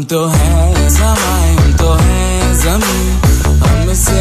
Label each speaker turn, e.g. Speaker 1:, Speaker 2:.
Speaker 1: हम तो हैं समाए हम तो हैं जमी हमसे